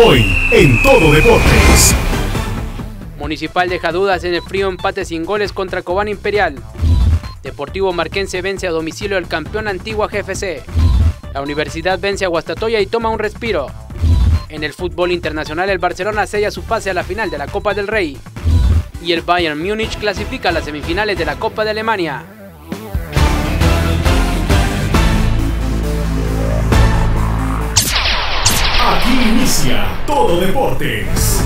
Hoy, en Todo Deportes. Municipal deja dudas en el frío empate sin goles contra Cobán Imperial. Deportivo Marquense vence a domicilio al campeón Antigua GFC. La Universidad vence a Guastatoya y toma un respiro. En el fútbol internacional el Barcelona sella su pase a la final de la Copa del Rey. Y el Bayern Múnich clasifica a las semifinales de la Copa de Alemania. Todo Deportes.